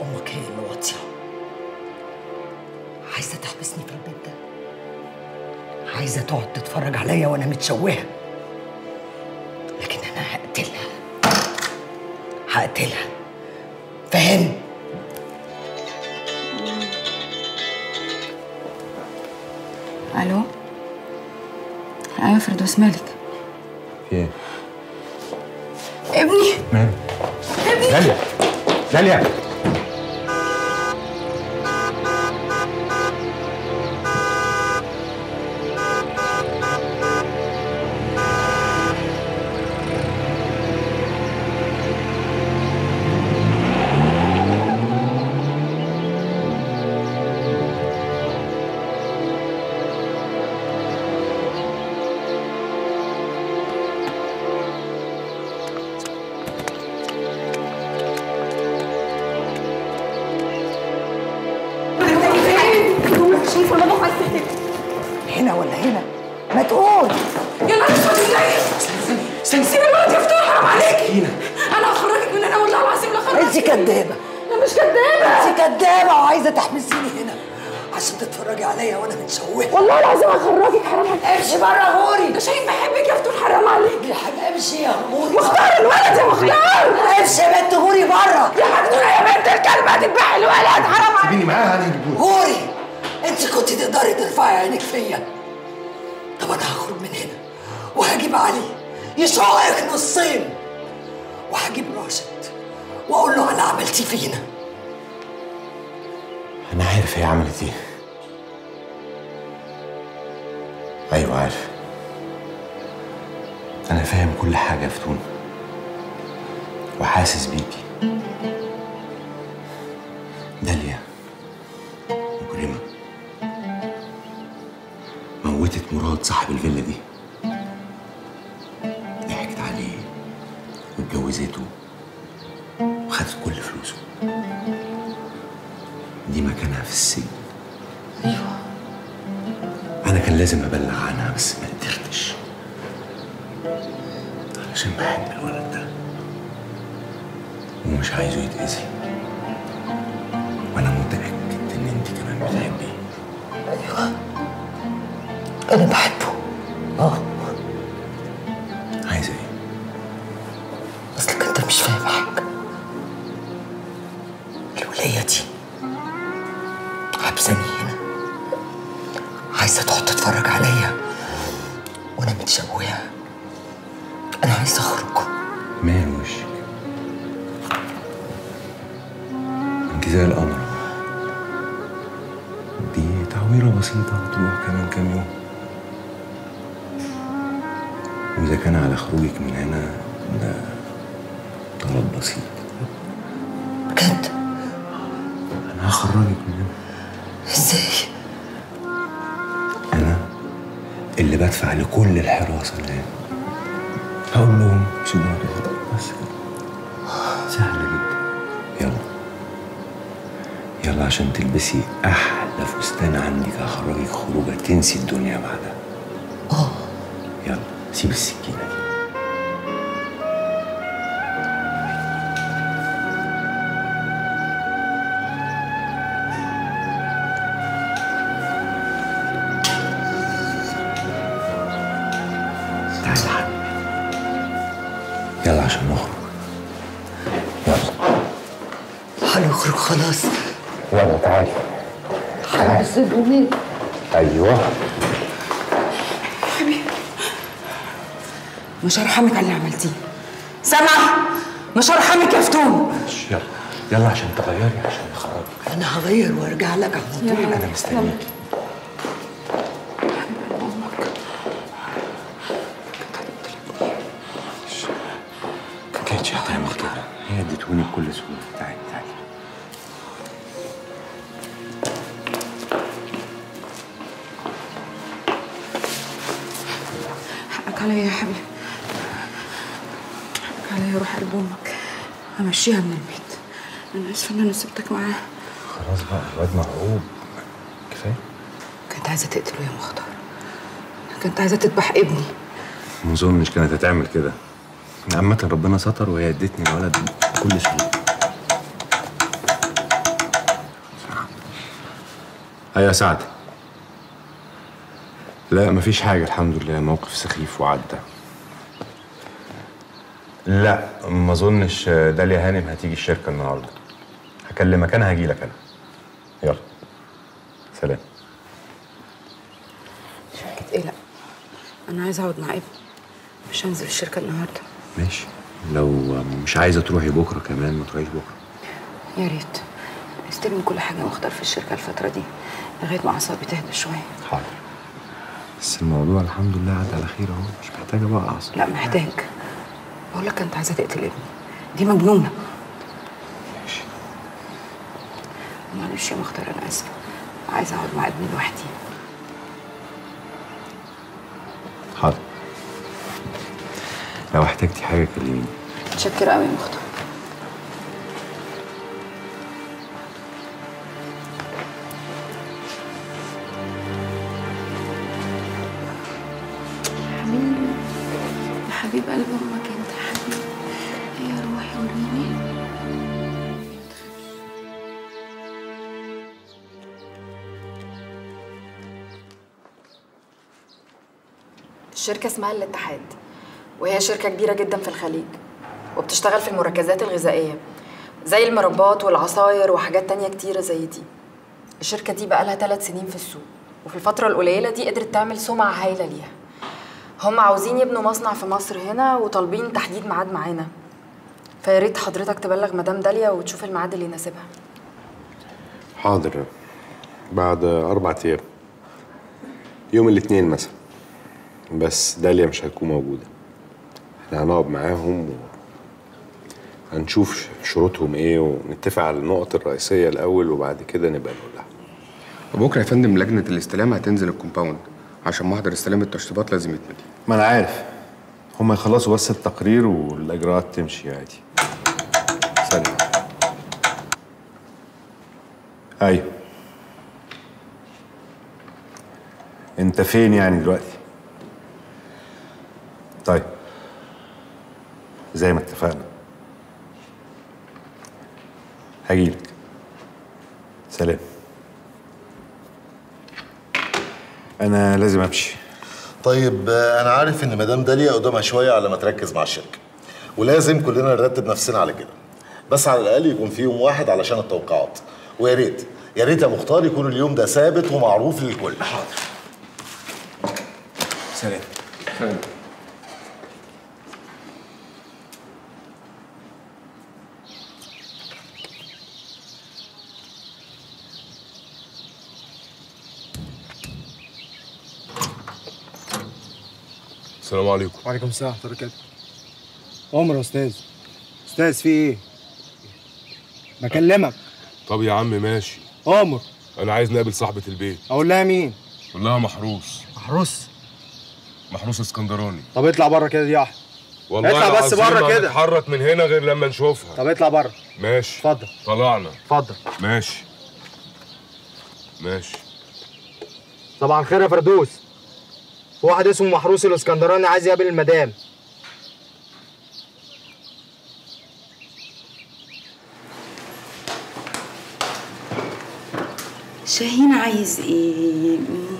أمك هي اللي واطيه عايزة تحبسني في البيت ده؟ عايزة تقعد تتفرج عليا وأنا متشوهة؟ لكن أنا هقتلها. هقتلها. فاهم ألو؟ أيوه فردوس مالك في إيه؟ ابني. مالك؟ داليا. داليا. ولا هنا. ما تقول يا نهار اسود إزاي استني سيب الولد يفتح حرام عليك. هنا. أنا هخرجك من هنا والله العظيم لا خرجك انت كدابة. أنا مش كدابة. انت كدابة وعايزة تحبسيني هنا. عشان تتفرجي عليا وأنا متشوهة. والله العظيم هخرجك حرام عليك. امشي بره غوري ده شايف بحبك يا فتون حرام عليك. يا حبيبي امشي يا غوري مختار الولد يا مختار. امشي يا بنت غوري بره. يا مجنونة يا بنت الكلب هتذبحي الولد حرام عليك. سيبيني معاها هجيبهولك غوري انت كنت تقدري ترفعي عينك فيا. طب أنا هخرج من هنا وهجيب علي يشقك نصين! وهجيب راشد وأقول له على اللي عملتيه فينا؟ أنا عارف هي عملت إيه. أيوه عارف. أنا فاهم كل حاجة يا فتون. وحاسس بيكي. موتت مراد صاحب الفيلا دي. ضحكت عليه واتجوزته وخدت كل فلوسه. دي مكانها في السجن. أيوه. أنا كان لازم أبلغ عنها بس ما قدرتش. علشان بحب الولد ده. ومش عايزه يتأذي. أنا بحبه. آه. عايزه إيه؟ اصلك أنت مش فاهم حاجة. الوليه دي حبساني هنا. عايزة تقعد تتفرج عليا وأنا متشوهه أنا عايزة أخرج. مال وشك. انت زي القمر دي تعويرة بسيطة هتروح كمان كام يوم. وإذا كان على خروجك من هنا ده طلب بسيط. بجد؟ أنا هخرجك من هنا. إزاي؟ أنا اللي بدفع لكل الحراسة اللي هنا. هقول لهم سيبوها بس كده. سهلة جدا. يلا. يلا عشان تلبسي أحلى فستان عندك هخرجك خروجة تنسي الدنيا بعدها. سيب السكينة دي. تعالى يا حبيبي. يلا عشان نخرج. يلا. هنخرج خلاص. يلا تعالي هلبس هدومي أيوه. مش هرحمك على اللي عملتيه. سامعه مش هرحمك يا فتون. يلا. يلا عشان تغيري عشان نخرجك. أنا هغير وأرجع لك على طول. أنا مستنيك. كانتش هتعمل كده هي اديتوني بكل سهولة. تعالي تعالي حقك عليا يا حبيبي. يروح قلب أمك همشيها من البيت. أنا آسفة إن أنا سبتك معاه. خلاص بقى الواد مرعوب. كفاية. كانت عايزة تقتله يا مختار. كانت عايزة تذبح ابني. ما أظنش كانت هتعمل كده. عامة ربنا ستر وهي ادتني الولد كل شيء. أيوة يا سعد. لا مفيش حاجة. الحمد لله موقف سخيف وعدى. لا ما أظنش داليا هانم هتيجي الشركة النهاردة. هكلمك أنا هجيلك أنا. يلا. سلام. شركة إيه؟ لا. أنا عايزة أقعد مع ابني مش هنزل الشركة النهارده. ماشي. لو مش عايزة تروحي بكرة كمان ما تروحيش بكرة. يا ريت. استلم كل حاجة واختار في الشركة الفترة دي لغاية ما أعصابي تهدى شوية. حاضر. بس الموضوع الحمد لله عدى على خير أهو مش محتاجة بقى أعصاب. لا محتاج. بقول لك أنت عايزة تقتل ابني. دي مجنونة. ماشي. معلش يا مختار أنا آسفة. عايزة أقعد مع ابني لوحدي. حاضر. لو احتجتي حاجة كلميني. متشكرة قوي يا مختار. حبيبي يا حبيب قلب أمك. الشركة اسمها الاتحاد وهي شركة كبيرة جدا في الخليج وبتشتغل في المركزات الغذائية زي المربات والعصاير وحاجات تانية كتيرة زي دي. الشركة دي بقالها ثلاث سنين في السوق وفي الفترة القليلة دي قدرت تعمل سمعة هايلة ليها. هم عاوزين يبنوا مصنع في مصر هنا وطالبين تحديد ميعاد معانا. فيا ريت حضرتك تبلغ مدام داليا وتشوف الميعاد اللي يناسبها. حاضر. بعد أربع أيام. يوم الاثنين مثلا. بس داليا مش هتكون موجودة. إحنا هنقعد معاهم و... هنشوف شروطهم إيه ونتفق على النقط الرئيسية الأول وبعد كده نبقى نقول لها. وبكره يا فندم لجنة الاستلام هتنزل الكومباوند. عشان محضر استلام التشطيبات لازم يتمضي ما أنا عارف. هما يخلصوا بس التقرير والإجراءات تمشي عادي. سلام. أيوه. أنت فين يعني دلوقتي؟ طيب زي ما اتفقنا. هجيلك. سلام. أنا لازم أمشي. طيب أنا عارف إن مدام داليا قدامها شوية على ما تركز مع الشركة ولازم كلنا نرتب نفسنا على كده. بس على الأقل يكون في يوم واحد علشان التوقيعات ويا ريت يا ريت يا مختار يكون اليوم ده ثابت ومعروف للكل. حاضر. سلام. السلام عليكم. وعليكم السلام ورحمة الله عمر يا أستاذ أستاذ في إيه؟ بكلمك. طب يا عم ماشي. عمر. أنا عايز نقابل صاحبة البيت. أقول لها مين؟ قول لها محروس. محروس؟ محروس اسكندراني. طب اطلع بره كده يا أحمد. والله اطلع بس بره كده. هنتحرك من هنا غير لما نشوفها. طب اطلع بره. ماشي. اتفضل. طلعنا. اتفضل. ماشي. ماشي. طبعا خير يا فردوس. واحد اسمه محروس الاسكندراني عايز يقابل المدام. شاهين عايز إيه؟